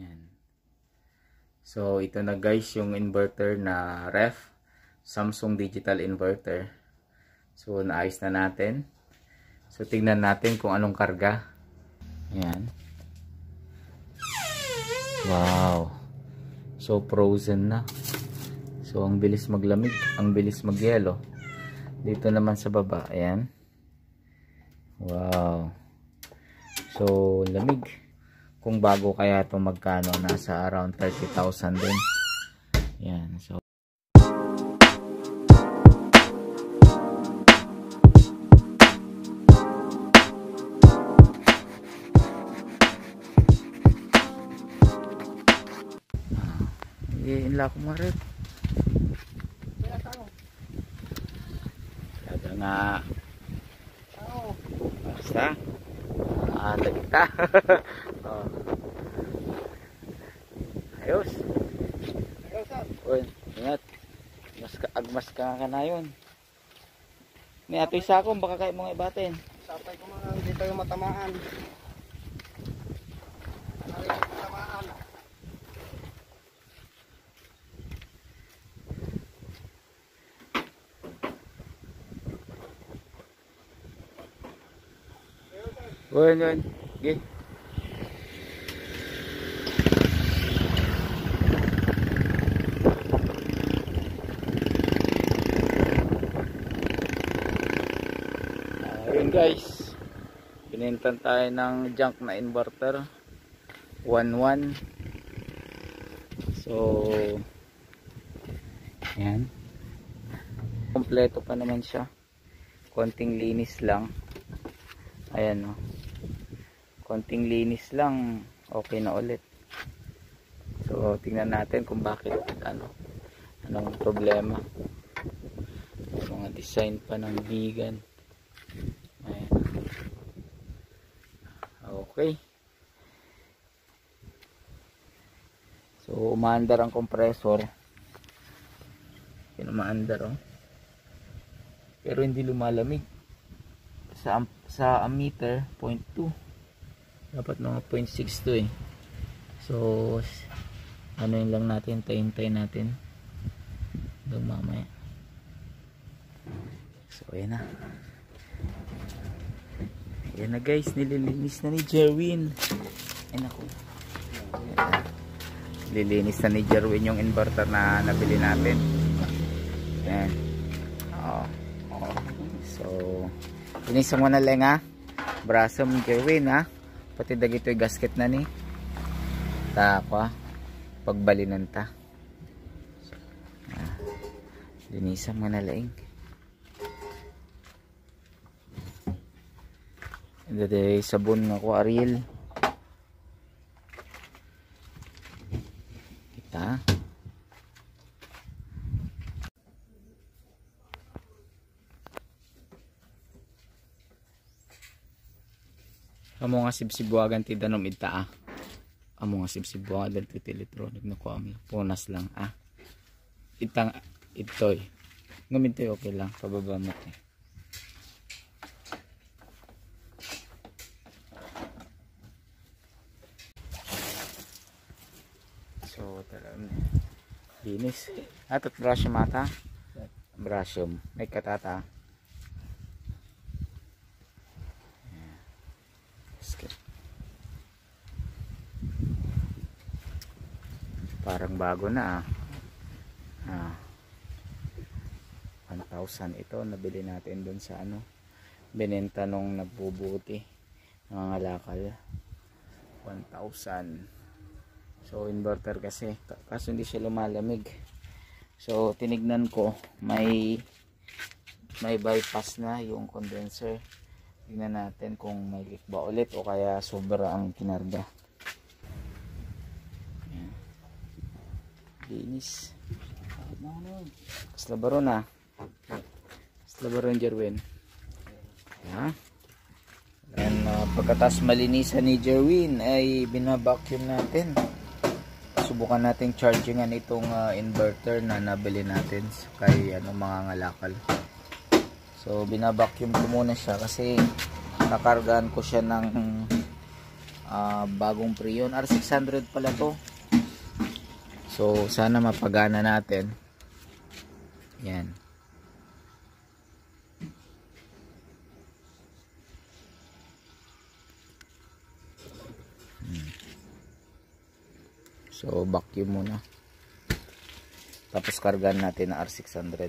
Yan. So, ito na guys yung inverter na ref. Samsung digital inverter. So, naayos na natin. So, tingnan natin kung anong karga. Yan. Wow. So, frozen na. So, ang bilis maglamig. Ang bilis magyelo. Dito naman sa baba. Ayan. Wow. So, lamig. Kung bago kaya ito magkano, nasa around 30,000 din. Yan. So, Iinla ko marit. Kada nga. Basta. Ah, kita. oh. Ayos. Uy, ingat. Mas ka, agmas ka ka na yun. Ni ato isa ko, baka kayo mga ibatin. Sapay ko mga hindi tayo matamaan. Ano yung matamaan? Uy, yun. Guys. Binintan tayo ng junk na inverter. 1-1. So, yan. Kompleto pa naman siya. Konting linis lang. Ayan o. Konting linis lang. Okay na ulit. So, tingnan natin kung bakit ano anong problema. Mga design pa ng vegan. Ayan. Okay. So, umaandar ang compressor. Yan umaandar oh. Pero hindi lumalamig. Sa sa ammeter 0.2. Dapat mga 0.6 to eh. So, ano yun lang natin, tayin-tayin natin. Hanggang mamaya. So, ayan na. Ayan na guys, nililinis na ni Jerwin. Ayan ako. Ayan. Lilinis na ni Jerwin yung inverter na nabili natin. Ayan. Oh. Oh. So, linisan mo na lang ha. Braso mo Jerwin ha. Pati dagito yung gasket na ni. Ta ako ha. Pagbalinan ta. Ah. Linisan mo na lang. Dede sabon nga ko Ariel. Kita. Amo nga sibsibuagan ti danom ita ah. Amo nga sibsibuagan ti electronic na ko ami. Punas lang ah. Itang itoy. Ngamin to okay lang pababa mo eh. Linis. Atot brush mata. Brush May katata. Skip. Parang bago na ah. Ah. 1,000 ito nabili natin dun sa ano binenta nung nagbubuti nangangalakal 1,000 so inverter kasi kaso hindi siya lumalamig so tinignan ko may may bypass na yung condenser tingnan natin kung may leak ba ulit o kaya sobra ang kinarga Ayan. linis Slabaro na. Slabaro yung Jerwin. Yeah. And uh, pagkatas malinisan ni Jerwin ay binabacuum natin. Subukan natin chargingan itong uh, inverter na nabili natin kay ano mga ngalakal. So binabacuum ko muna siya kasi nakargaan ko siya ng Ah, bagong Prion. R600 pala to. So, sana mapagana natin. Yan. So, vacuum muna. Tapos kargan natin na R600.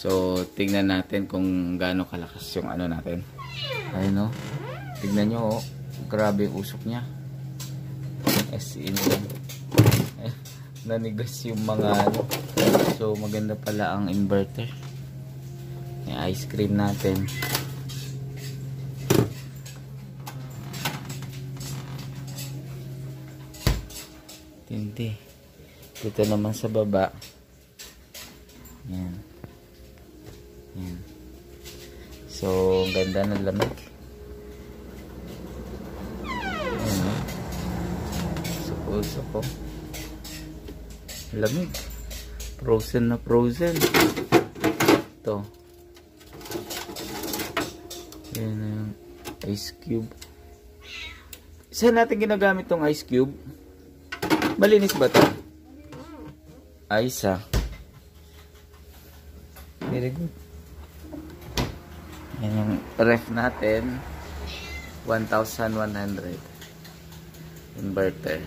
So, tingnan natin kung gaano kalakas yung ano natin. Ayun no. Tignan nyo, oh. Grabe yung usok niya. As in, eh, nanigas yung mga ano. So, maganda pala ang inverter. Yung ice cream natin. Tindi. Dito naman sa baba. Yan. Yan. So, ang ganda ng lamig. Ayan o. Suko, ko. Lamig. Frozen na frozen. Ito. Yan na yung ice cube. Saan natin ginagamit tong ice cube? Malinis ba to? Ice ah. Very good. Yan yung ref natin. 1,100. Inverter.